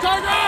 加油